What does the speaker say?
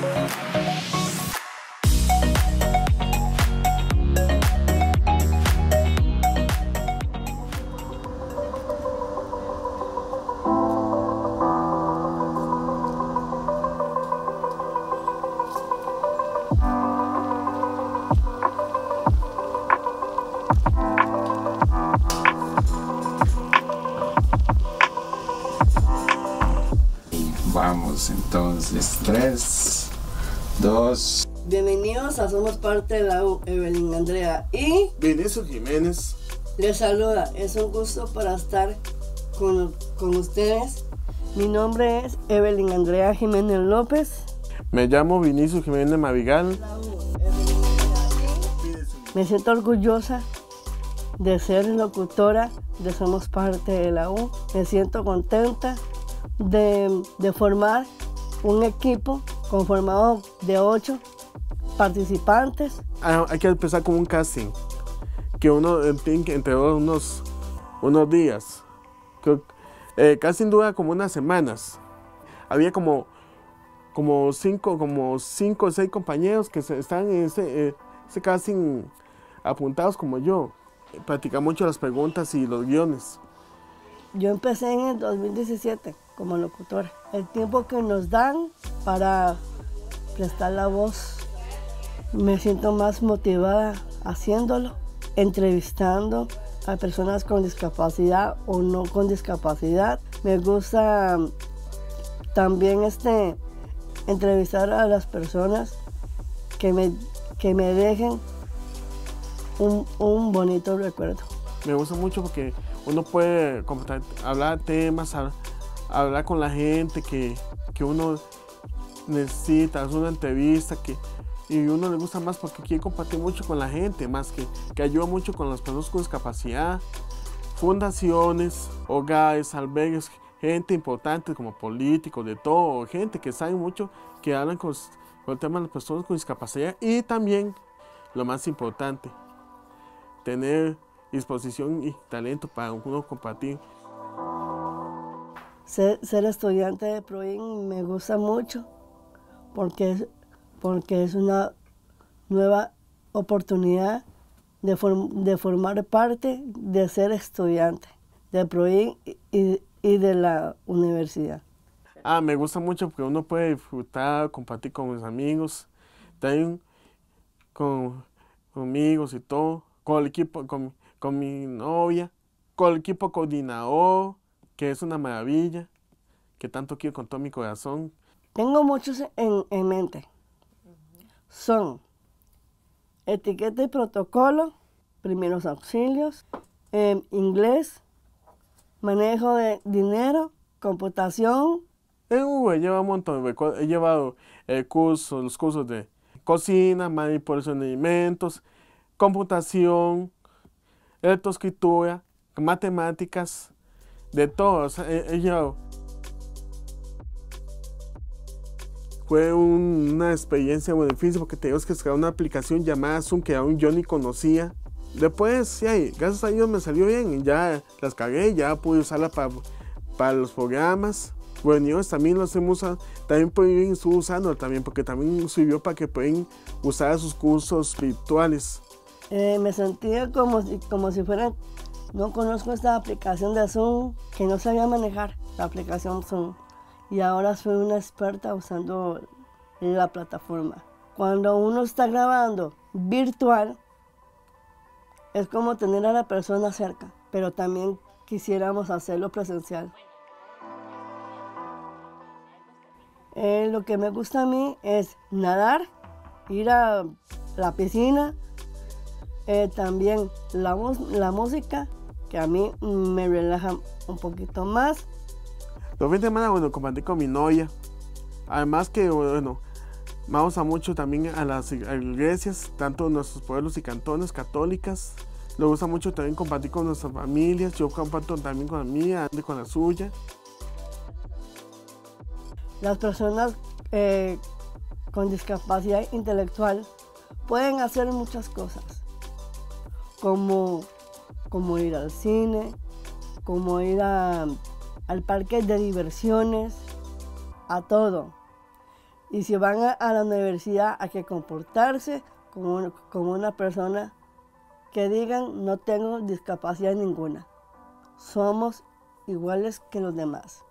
Música Vamos entonces, 3, 2. Bienvenidos a Somos Parte de la U, Evelyn Andrea. Y Vinicio Jiménez. les saluda, es un gusto para estar con, con ustedes. Mi nombre es Evelyn Andrea Jiménez López. Me llamo Vinicio Jiménez Mavigal. La U. Me siento orgullosa de ser locutora de Somos Parte de la U. Me siento contenta de, de formar un equipo conformado de ocho participantes. Ah, hay que empezar con un casting. Que uno que entre unos, unos días. Creo- eh, casting dura como unas semanas. Había como, como cinco, como cinco o seis compañeros que se- están en ese, eh, ese casting apuntados como yo. Practica mucho las preguntas y los guiones. Yo empecé en el 2017 como locutora. El tiempo que nos dan para prestar la voz, me siento más motivada haciéndolo, entrevistando a personas con discapacidad o no con discapacidad. Me gusta también este, entrevistar a las personas que me, que me dejen un, un bonito recuerdo. Me gusta mucho porque uno puede hablar temas, hab- hablar con la gente que, que uno necesita, hacer una entrevista que, y uno le gusta más porque quiere compartir mucho con la gente, más que, que ayuda mucho con las personas con discapacidad, fundaciones, hogares, albergues, gente importante como políticos, de todo, gente que sabe mucho, que hablan con, con el tema de las personas con discapacidad y también, lo más importante, tener disposición y talento para uno compartir. Ser, ser estudiante de PROIN me gusta mucho porque es, porque es una nueva oportunidad de, form- de formar parte de ser estudiante de PROIN y, de la universidad. Ah, me gusta mucho porque uno puede disfrutar, compartir con mis amigos, también con, con amigos y todo, con el equipo, con, con mi novia, con el equipo coordinador, que es una maravilla, que tanto quiero con todo mi corazón. Tengo muchos en, en mente. Son etiqueta y protocolo, primeros auxilios, em, inglés, manejo de dinero, computación, En Uber lleva un montón. He llevado el curso, los cursos de cocina, manipulación de alimentos, computación, electroescritura, matemáticas, de todo. o sea, he, he llevado. Fue un- una experiencia difícil porque teníamos que descargar una aplicación llamada Zoom que aún yo ni conocía. Después, sí, gracias a Dios me salió bien. Ya las cargué, ya pude usarla para, para los programas. Ellos también los hemos usado, también pueden estuvo usando también porque también sirvió para que pueden usar sus cursos virtuales. Eh, me sentía como si, como si fuera, no conozco esta aplicación de Zoom, que no sabía manejar la aplicación Zoom. Y ahora soy una experta usando la plataforma. Cuando uno está grabando virtual, es como tener a la persona cerca, pero también quisiéramos hacerlo presencial. Eh, lo que me gusta a mí es nadar, ir a la piscina, eh, también la, música, que a mí me relaja un poquito más. Los fines de semana, bueno, compartí con mi novia. Además que, bueno, vamos a mucho también a las iglesias, tanto nuestros pueblos y cantones católicas. Nos gusta mucho también compartir con nuestras familias. Yo comparto también con la mía, Andy con la suya. Las personas eh, con discapacidad intelectual pueden hacer muchas cosas, como, como ir al cine, como ir al parque de diversiones, a todo. Y si van a, la universidad hay que comportarse como, como una persona que digan no tengo discapacidad ninguna. Somos iguales que los demás.